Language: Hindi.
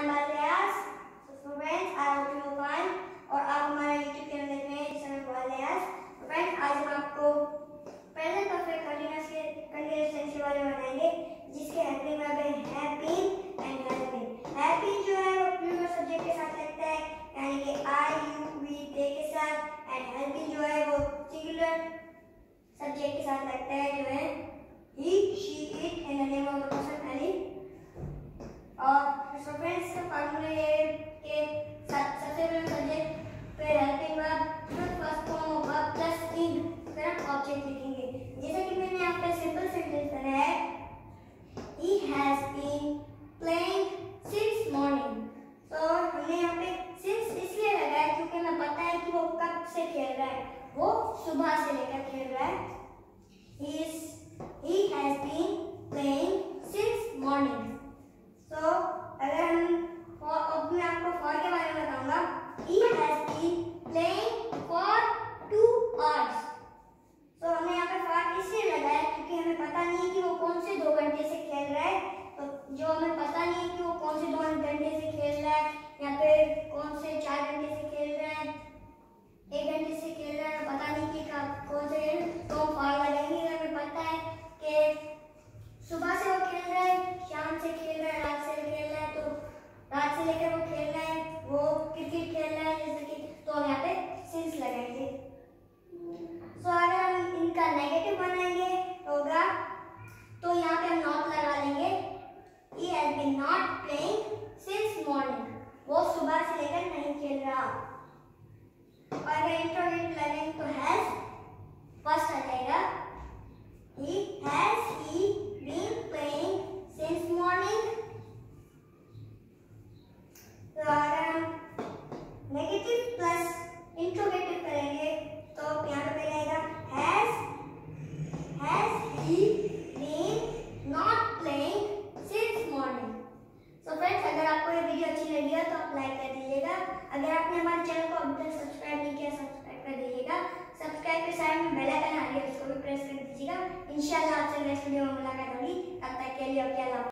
I'm Alias. So friends, I you are fine. और आप हमारा YouTube चैनल देख रहे हैं जिसमें मैं आज हम आपको प्रेजेंट परफेक्ट कंटीन्यूअस के कंटीन्यूअस टेंस के जिसके हेल्पिंग वर्ब है बीन एंड हैज़ बीन जो है वो प्लूरल सब्जेक्ट के साथ लगता है यानी कि आई यू वी दे के साथ एंड हैव जो है वो सिंगुलर सब्जेक्ट के साथ लगता है जो है he she it in the name of the person any और सो फ्रेंड्स का फार्मूला ये कि सबसे पहले सब्जेक्ट फिर हेल्पिंग वर्ब फिर first form of verb plus ing फिर हम ऑब्जेक्ट लिखेंगे जैसे कि मैंने यहाँ पे सिंपल सेंटेंस करा है he has been playing since morning तो हमने यहाँ पे since इसलिए लगाया क्योंकि हमें पता है कि वो कब से खेल रहा है? वो सुबह से लेकर खेल रहा है। He is, he has been playing since morning तो अगर हम for अब मैं आपको for के बारे में बताऊँगा he has been playing for two hours तो हमने यहाँ पे for इसलिए लगाया क्योंकि हमें पता नहीं है कि वो कौन से दो घंटे से खेल रहा है तो जो हमें पता नहीं है कि वो कौन से दो घंटे से खेल रहा है या फिर कौन से चार घंटे से खेल रहा है एक घंटे से खेल रहा है पता नहीं कि कब कौन से तो हम फॉर लगाएँगे हमें पता है कि सुबह से वो खेल रहा है शाम से खेल रहा है रात से खेल रहा है तो रात से लेकर वो खेल रहा है वो क्रिकेट खेल रहा है जैसे कि तो हम यहाँ पे सिंस लगाएँगे सो अगर हम इनका नेगेटिव बनाएँगे तो होगा तो यहाँ पे हम नॉट लगा लेंगे। He has been not playing since morning. वो सुबह से लेकर नहीं खेल रहा। और अगर इंट्रोगेटिव लगेंगे तो हैज़ फ़र्स्ट आ जाएगा। He has he been playing since morning. तो लाइक कर दीजिएगा। अगर आपने हमारे चैनल को अभी तक सब्सक्राइब नहीं किया, सब्सक्राइब कर दीजिएगा। सब्सक्राइब के साइड में बेल आइकन आ रही है, उसको भी प्रेस कर दीजिएगा। इंशाल्लाह आपसे नेक्स्ट वीडियो में मुलाकात होगी। तब तक के लिए ओके अल्लाह